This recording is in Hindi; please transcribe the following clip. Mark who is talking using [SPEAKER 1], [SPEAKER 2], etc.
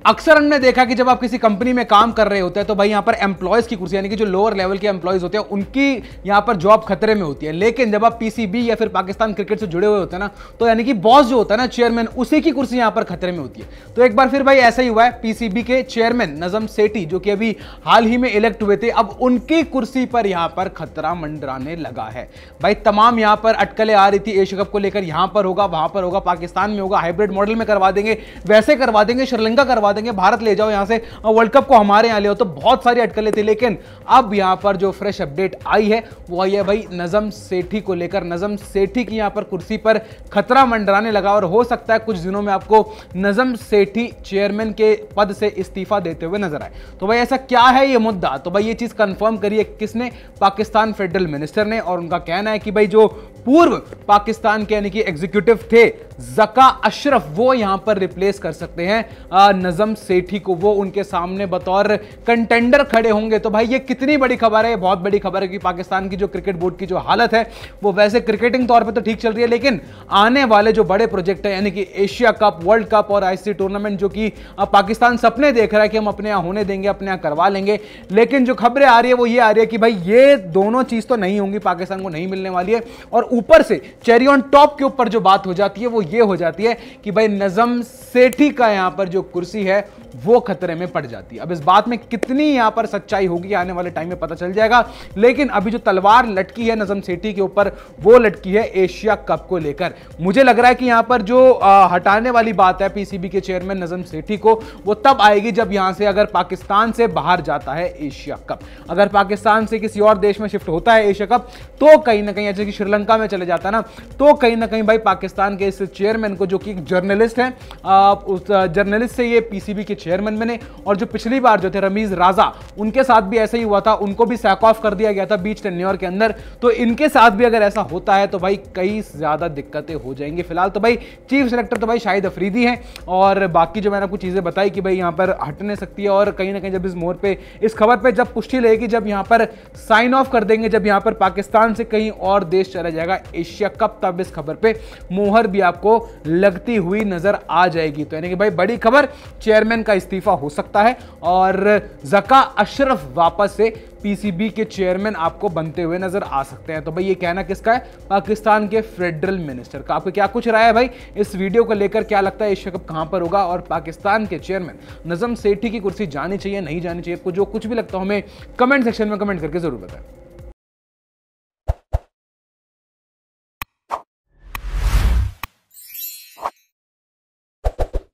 [SPEAKER 1] अक्सर हमने देखा कि जब आप किसी कंपनी में काम कर रहे होते हैं तो भाई यहाँ पर एम्प्लॉयज़ की कुर्सी, यानी कि जो लोअर लेवल के एम्प्लॉयज़ होते हैं, उनकी यहाँ पर जॉब खतरे में होती है। लेकिन जब आप पीसीबी या फिर पाकिस्तान क्रिकेट से जुड़े हुए होते हैं ना तो यानी कि बॉस जो होता है ना चेयरमैन उसी की कुर्सी यहाँ पर खतरे में होती है। तो एक बार फिर भाई ऐसा ही हुआ है पीसीबी के चेयरमैन नजम सेठी, जो कि अभी हाल ही में इलेक्ट हुए थे, अब उनकी कुर्सी पर यहाँ पर खतरा मंडराने लगा है। भाई तमाम यहाँ पर अटकलें आ रही थी एशिया कप को लेकर यहाँ पर होगा, वहाँ पर होगा, पाकिस्तान में होगा हाइब्रिड मॉडल में करवा देंगे, वैसे करवा देंगे, श्रीलंका करवा देंगे। भारत ले जाओ यहाँ से। वर्ल्ड कप को हमारे यहाँ ले तो बहुत सारी अटकलें थी, लेकिन अब यहाँ पर जो फ्रेश अपडेट आई है, वो आई है भाई नजम सेठी को लेकर। नजम सेठी की यहाँ पर कुर्सी पर खतरा मंडराने लगा और हो सकता है कुछ दिनों में आपको नजम सेठी चेयरमैन के पद से इस्तीफा देते हुए नज़र आए। तो भाई ऐसा क्या है ये मुद्दा? तो भाई ये चीज़ कंफर्म करिए किसने? पाकिस्तान फेडरल मिनिस्टर ने। और उनका कहना है कि भाई जो पूर्व पाकिस्तान के यानी कि एग्जीक्यूटिव थे, जका अशरफ, वो यहाँ पर रिप्लेस कर सकते हैं। नजम सेठी को वो उनके सामने बतौर कंटेंडर खड़े होंगे। तो भाई ये कितनी बड़ी खबर है बहुत बड़ी खबर है कि पाकिस्तान की जो क्रिकेट बोर्ड की जो हालत है, वो वैसे क्रिकेटिंग तौर पर तो ठीक चल रही है, लेकिन आने वाले जो बड़े प्रोजेक्ट है, यानी कि एशिया कप वर्ल्ड कप और आईसी टूर्नामेंट जो कि पाकिस्तान सपने देख रहा है कि हम अपने यहाँ होने देंगे, अपने यहाँ करवा लेंगे। लेकिन जो खबरें आ रही है, वो ये आ रही है कि भाई ये दोनों चीज़ तो नहीं होंगी, पाकिस्तान को नहीं मिलने वाली है। और ऊपर से चेरी ऑन टॉप के ऊपर जो बात हो जाती है, वो ये हो जाती है कि भाई नजम सेठी का यहाँ पर जो कुर्सी है। वो खतरे में पड़ जाती है। अब इस बात में कितनी यहाँ पर सच्चाई होगी आने वाले टाइम में पता चल जाएगा। लेकिन अभी जो तलवार लटकी है नजम सेठी के ऊपर वो लटकी है एशिया कप को लेकर। मुझे लग रहा है कि यहाँ पर जो आ, हटाने वाली बात है पीसीबी के चेयरमैन नजम सेठी को वो तब आएगी जब यहाँ से अगर पाकिस्तान से बाहर जाता है एशिया कप। अगर पाकिस्तान से किसी और देश में शिफ्ट होता है एशिया कप तो कहीं ना कहीं जैसे कि श्रीलंका में चले जाता ना तो कहीं ना कहीं भाई पाकिस्तान के इस चेयरमैन को जो कि जर्नलिस्ट है उस जर्नलिस्ट से ये पीसीबी के चेयरमैन बने और जो पिछली बार जो थे रमीज राजा, उनके साथ भी ऐसा ही हुआ था, उनको भी सैक ऑफ़ कर दिया गया था बीच टेन्योर के अंदर। तो इनके साथ भी अगर ऐसा होता है तो भाई कई ज़्यादा दिक्कतें हो जाएँगी। फ़िलहाल तो भाई चीफ सेलेक्टर तो भाई शाहिद अफरीदी है और बाकी जो मैंने आपको चीज़ें बताई कि भाई यहाँ पर हटने सकती है और कहीं ना कहीं जब इस मोड़ पर इस खबर पर जब पुष्टि रहेगी जब यहाँ पर साइन ऑफ़ कर देंगे, जब यहाँ पर पाकिस्तान से कहीं और देश चला जाएगा, एशिया कप, तब इस खबर पर मोहर भी आपको लगती हुई नज़र आ जाएगी। तो यानी कि भाई बड़ी खबर चेयरमैन का इस्तीफा हो सकता है और जका अशरफ वापस से पीसीबी के चेयरमैन आपको बनते हुए नज़र आ सकते हैं। तो भाई ये कहना किसका है? पाकिस्तान के फेडरल मिनिस्टर का। आपको क्या कुछ राय है भाई? इस वीडियो को लेकर क्या लगता है? एशिया कप कहाँ पर होगा? और पाकिस्तान के चेयरमैन नजम सेठी की कुर्सी जानी चाहिए, नहीं जानी चाहिए? आपको जो कुछ भी लगता हो हमें कमेंट सेक्शन में कमेंट करके ज़रूर बताएँ।